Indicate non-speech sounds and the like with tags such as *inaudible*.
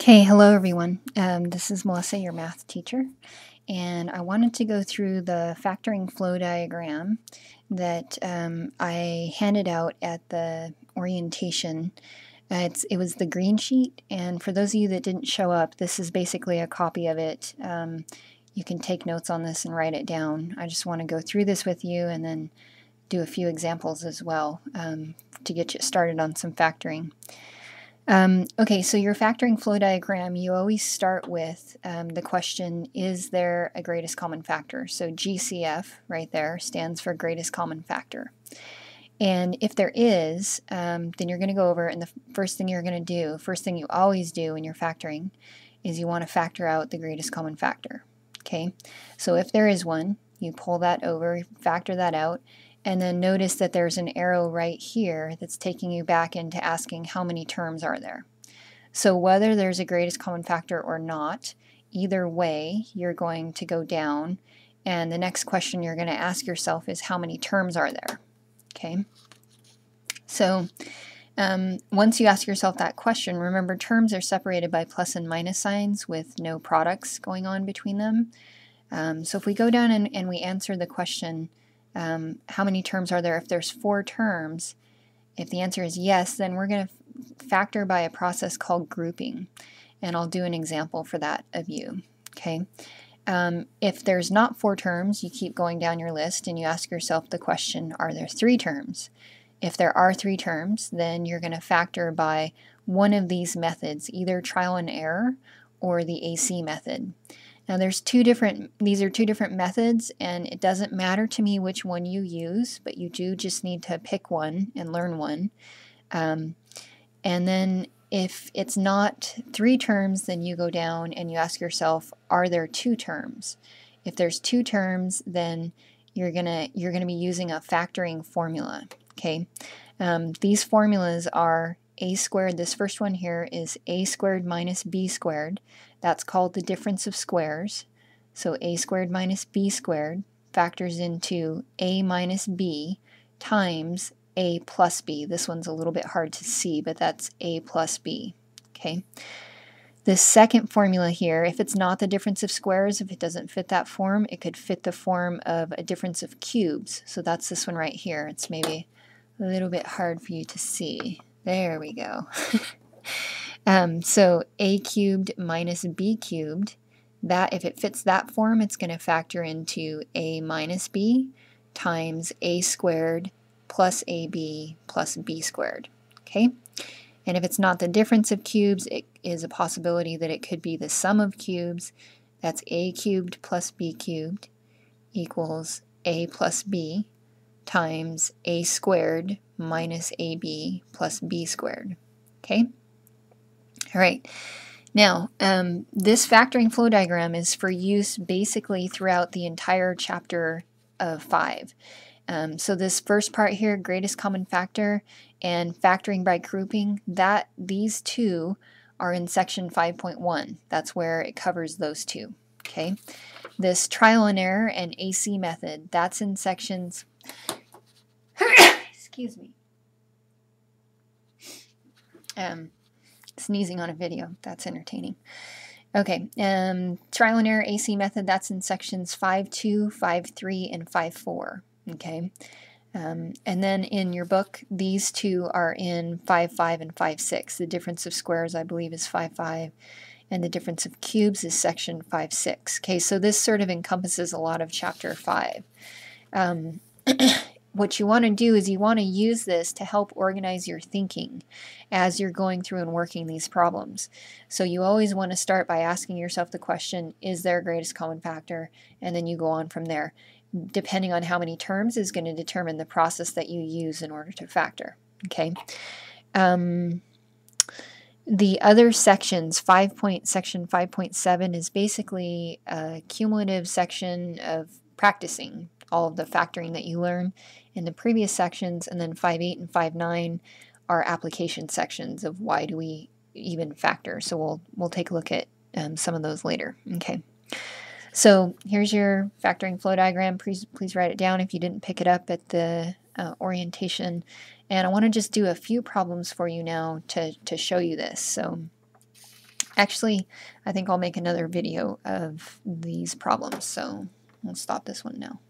Okay, hello everyone. Um, this is Melissa, your math teacher, and I wanted to go through the factoring flow diagram that um, I handed out at the orientation. Uh, it was the green sheet, and for those of you that didn't show up, this is basically a copy of it. Um, you can take notes on this and write it down. I just want to go through this with you and then do a few examples as well um, to get you started on some factoring. Um, okay, so your factoring flow diagram, you always start with um, the question, is there a greatest common factor? So GCF right there stands for greatest common factor. And if there is, um, then you're going to go over, and the first thing you're going to do, first thing you always do when you're factoring, is you want to factor out the greatest common factor. Okay, so if there is one, you pull that over, factor that out, and then notice that there's an arrow right here that's taking you back into asking how many terms are there. So whether there's a greatest common factor or not, either way, you're going to go down. And the next question you're going to ask yourself is how many terms are there? Okay. So um, once you ask yourself that question, remember terms are separated by plus and minus signs with no products going on between them. Um, so if we go down and, and we answer the question, um, how many terms are there? If there's four terms, if the answer is yes, then we're going to factor by a process called grouping. And I'll do an example for that of you. Okay. Um, if there's not four terms, you keep going down your list and you ask yourself the question, are there three terms? If there are three terms, then you're going to factor by one of these methods, either trial and error or the AC method. Now there's two different, these are two different methods and it doesn't matter to me which one you use, but you do just need to pick one and learn one. Um, and then if it's not three terms, then you go down and you ask yourself, are there two terms? If there's two terms, then you're gonna you're gonna be using a factoring formula. Okay, um, these formulas are a squared. This first one here is a squared minus b squared. That's called the difference of squares. So a squared minus b squared factors into a minus b times a plus b. This one's a little bit hard to see, but that's a plus b. Okay. The second formula here, if it's not the difference of squares, if it doesn't fit that form, it could fit the form of a difference of cubes. So that's this one right here. It's maybe a little bit hard for you to see. There we go. *laughs* Um, so a cubed minus b cubed, that if it fits that form, it's going to factor into a minus b times a squared plus ab plus b squared. Okay? And if it's not the difference of cubes, it is a possibility that it could be the sum of cubes. That's a cubed plus b cubed equals a plus b times a squared minus ab plus b squared. Okay? All right. Now, um, this factoring flow diagram is for use basically throughout the entire chapter of 5. Um, so this first part here, greatest common factor and factoring by grouping, that these two are in section 5.1. That's where it covers those two. Okay. This trial and error and AC method, that's in sections, excuse me, um, sneezing on a video. That's entertaining. Okay, um, trial and error AC method, that's in sections 5.2, 5.3, and 5.4. Okay, um, and then in your book, these two are in 5.5 and 5.6. The difference of squares, I believe, is 5.5, and the difference of cubes is section 5.6. Okay, so this sort of encompasses a lot of chapter 5. Um, *clears throat* what you want to do is you want to use this to help organize your thinking as you're going through and working these problems. So you always want to start by asking yourself the question, is there a greatest common factor? And then you go on from there. Depending on how many terms is going to determine the process that you use in order to factor. Okay. Um, the other sections, 5 point, section 5.7 is basically a cumulative section of practicing all of the factoring that you learn in the previous sections, and then 5.8 and 5.9 are application sections of why do we even factor. So we'll we'll take a look at um, some of those later. Okay. So here's your factoring flow diagram. Please please write it down if you didn't pick it up at the uh, orientation. And I want to just do a few problems for you now to to show you this. So actually, I think I'll make another video of these problems, so we'll stop this one now.